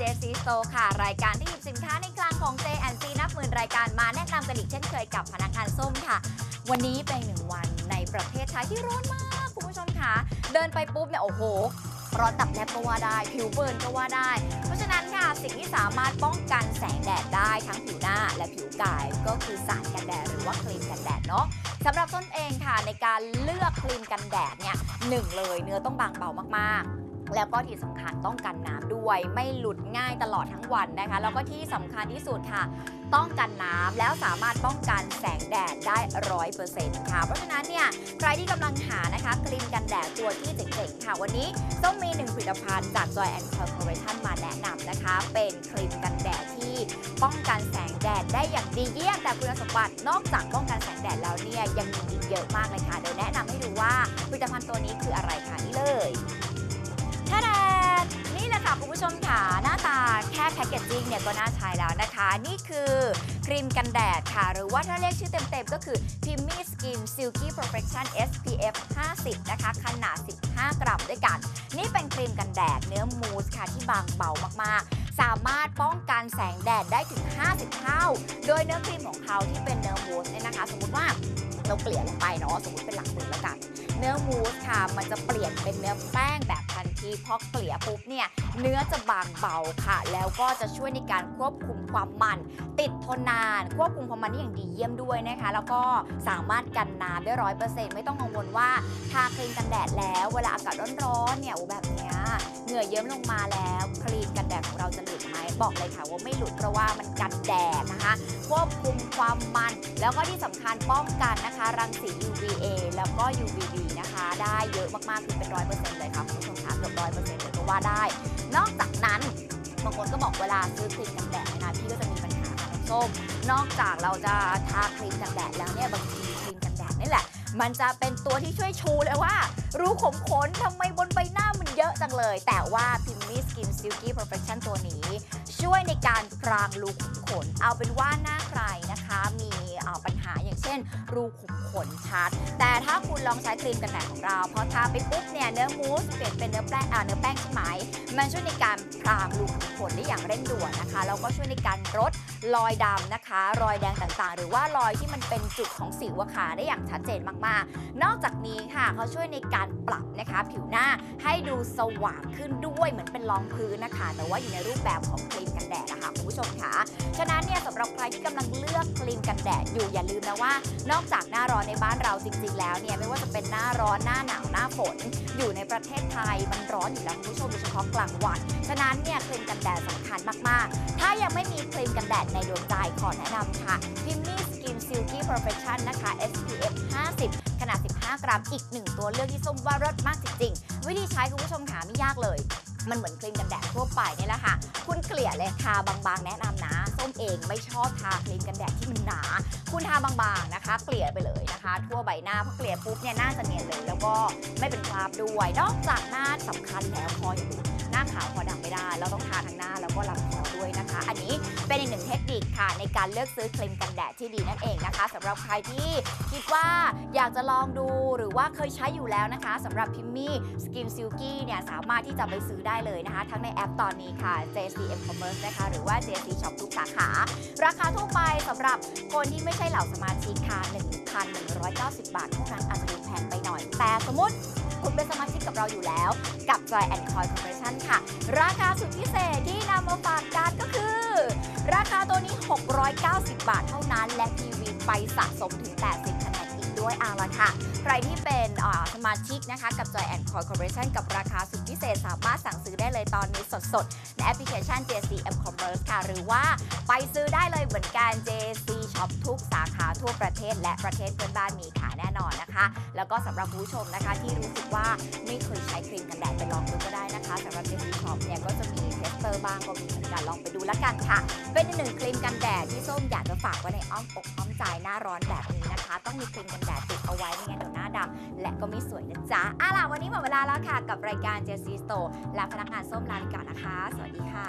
JC Store ค่ะ รายการที่หยิบสินค้าในคลังของ J&C นับหมื่นรายการมาแนะนำกันอีกเช่นเคยกับพนักงานส้มค่ะ วันนี้เป็นหนึ่งวันในประเทศไทยที่ร้อนมาก คุณผู้ชมค่ะ เดินไปปุ๊บเนี่ยโอ้โห ร้อนตับแลบก็ว่าได้ ผิวเบิร์นก็ว่าได้ เพราะฉะนั้นค่ะสิ่งที่สามารถป้องกันแสงแดดได้ทั้งผิวหน้าและผิวกายก็คือสารกันแดดหรือว่าครีมกันแดดเนาะสำหรับต้นเองค่ะในการเลือกครีมกันแดดเนี่ยหนึ่งเลยเนื้อต้องบางเบามากๆ แล้วก็ที่สำคัญต้องกันน้ำด้วย ไม่หลุดง่ายตลอดทั้งวันนะคะ แล้วก็ที่สำคัญที่สุดค่ะ ต้องกันน้ำแล้วสามารถป้องกันแสงแดดได้ร้อยเปอร์เซ็นต์ค่ะ เพราะฉะนั้นเนี่ยใครที่กำลังหานะคะครีมกันแดดตัวที่เจ๋งๆค่ะ วันนี้ต้องมีหนึ่งผลิตภัณฑ์จาก Joy and Corporation มาแนะนำนะคะ เป็นครีมกันแดดที่ป้องกันแสงแดดได้อย่างดีเยี่ยมแต่คุณสมบัตินอกจากป้องกันแสงแดดแล้วเนี่ยยังมีอีกเยอะมากเลยค่ะเดี๋ยวแนะนำให้ดูว่าผลิตภัณฑ์ตัวนี้คืออะไร แค่แพคเกจจิ้งเนี่ยก็น่าใช้แล้วนะคะ นี่คือครีมกันแดดค่ะ หรือว่าถ้าเรียกชื่อเต็มๆ ก็คือ p i m m y Skin Silky Perfection SPF 50 นะคะ ขนาด 15 กรัมด้วยกัน นี่เป็นครีมกันแดดเนื้อมูสค่ะที่บางเบามากๆสามารถป้องกันแสงแดดได้ถึง 50 เท่า โดยเนื้อครีมของเขาที่เป็นเนื้อมูสเนี่ยนะคะ สมมติว่าเราเกลี่ยลงไปเนาะ สมมติเป็นหลักหมื่นแล้วกัน เนื้อมูสค่ะ มันจะเปลี่ยนเป็นเนื้อแป้งแบบ ที่พอเกลี่ยปุ๊บเนี่ยเนื้อจะบางเบาค่ะ แล้วก็จะช่วยในการควบคุมความมัน ติดทนนาน ควบคุมความมันได้อย่างดีเยี่ยมด้วยนะคะ แล้วก็สามารถกันน้ำได้ร้อยเปอร์เซ็นต์ไม่ต้องกังวลว่าทาครีมกันแดดแล้ว เวลาอากาศร้อนๆเนี่ยอ้แบบเนี้ย เหงื่อเยิ้มลงมาแล้วครีมกันแดดของเราจะหลุดไหมบอกเลยค่ะว่าไม่หลุดเพราะว่ามันกันแดดนะคะควบคุมความมัน แล้วก็ที่สำคัญป้องกันนะคะ รังสี UVA แล้วก็ UVB นะคะ ได้เยอะมากๆคือเป็นร้อยเปอร์เซ็นต์เลยค่ะคุณผู้ชมคะเกือบร้อยเปอร์เซ็นต์เลยก็ว่าได้ นอกจากนั้นบางคนก็บอกเวลาซื้อครีมกันแดดนะพี่ก็จะมีปัญหาค่ะน้องส้มนอกจากเราจะทาครีมกันแดดแล้วเนี่ยบางทีครีมกันแดดนี่แหละ มันจะเป็นตัวที่ช่วยชูเลยว่า รูขุมขนทำไมบนามันเยอะจังเลย แต่ว่า p i m m y Skin Silky Perfection ตัวนี้ ช่วยในการพรางรูขุมขน เอาเป็นว่าหน้าใครนะคะมีปัญหาอย่างเช่น รูขุมขนชัด แต่ถ้าคุณลองใช้ครีมกันแดดของเราพอทาไปปุ๊บเนี่ยเนื้อมูสเปลี่ยนเป็นเนื้อแป้งอ่าเนื้อแป้งใช่ไหมมันช่วยในการพรางรูขุมขนได้อย่างเร่งด่วนนะคะแล้วก็ช่วยในการลดรอยดำนะคะ รอยแดงต่างๆ หรือว่ารอยที่มันเป็นจุดของสิวอะค่ะได้อย่างชัดเจนมากๆ นอกจากนี้ค่ะเขาช่วยในการปรับนะคะผิวหน้าให้ดูสว่างขึ้นด้วยเหมือนเป็นรองพื้นนะคะ แต่ว่าอยู่ในรูปแบบของครีมกันแดดนะคะคุณผู้ชมค่ะฉะนั้นเนี่ยสำหรับใครที่กำลังเลือกครีมกันแดดอยู่อย่าลืมนะว่า นอกจากหน้าร้อนในบ้านเราจริง ๆ แล้วเนี่ยไม่ว่าจะเป็นหน้าร้อนหน้าหนาวหน้าฝน อยู่ในประเทศไทยมันร้อนอยู่แล้วคุณผู้ชมโดยเฉพาะกลางวันฉะนั้นเนี่ยครีมกันแดดสำคัญมากๆ ถ้ายังไม่มีครีมกันแดดในดวงใจขอแนะนำค่ะ p i m m y Skin Silky Perfection นะคะ SPF 50 ขนาด 15 กรัม อีกหนึ่งตัวเลือกที่ส้มว่ารสมากจริงๆ วิธีใช้คุณผู้ชมหาไม่ยากเลยมันเหมือนครีมกันแดดทั่วไปนี่แหละค่ะ คุณเกลี่ยเลยทาบางๆ แนะนำนะ ส้มเองไม่ชอบทาครีมกันแดดที่มันหนา คุณทาบางๆนะคะ เกลี่ยไปเลยนะคะ ทั่วใบหน้าพอเกลี่ยปุ๊บเนี่ยหน้าจะเนียนเลย แล้วก็ไม่เป็นคราบด้วย นอกจากหน้าสำคัญแล้วคออย่หน้าขาวคอดำไม่ได้ เราต้องทาทั้งหน้าแล้วก็ลำคอด้วยนะคะ กค่ะในการเลือกซื้อครีมกันแดดที่ดีนั่นเองนะคะสำหรับใครที่คิดว่าอยากจะลองดูหรือว่าเคยใช้อยู่แล้วนะคะสำหรับพิมมี่สกินซิลกี้เนี่ยสามารถที่จะไปซื้อได้เลยนะคะ ทั้งในแอปตอนนี้ค่ะ JCM Commerce นะคะหรือว่า JC Shop ทุกสาขา ราคาทั่วไปสำหรับคนที่ไม่ใช่เหล่าสมาชิกค่ะ1,190 บาทเท่านั้นอาจจะดูแพงไปหน่อย แต่สมมติคุณเป็นสมาชิกกับเราอยู่แล้ว กับ Joy and Coy Corporation ค่ะ ราคาสุดพิเศษที่นำมาฝากกันก็คือ 90 บาทเท่านั้น และทีวีไปสะสมถึง 80คะแนนอีกด้วยเอาละค่ะใครที่เป็นสมาชิกนะคะกับ Joy and Coy Corporation กับราคาสุดพิเศษสามารถสั่งซื้อได้เลยตอนนี้สดๆ ในแอปพลิเคชัน JCM Commerce ค่ะ หรือว่าไปซื้อได้เลยเหมือนกัน JC Shop ทุกสาขาทั่วประเทศ และประเทศเพื่อนบ้านมีขายแน่นอนนะคะ แล้วก็สำหรับผู้ชมนะคะที่รู้สึกว่าไม่เคยใช้ครีมกันแดดไปลองดูก็ได้นะคะสำหรับ JC Shop เนี่ยก็จะมี tester บ้างก็มีเหมือนกันลองไปดูแล้วกันค่ะ เป็นหนึ่งครีมกันแดดที่ส้มอยากจะฝากไว้ในอ้อมอกอ้อมใจหน้าร้อนแบบนี้นะคะ ต้องมีครีมกันแดดติดเอาไว้ไม่งั้นวหน้าดำและก็ไม่สวยนะจ๊ะอะล่ะวันนี้หมดเวลาแล้วค่ะ กับรายการเจ s ซีสโตและพนักงานส้มลาไปก่อนนะคะ สวัสดีค่ะ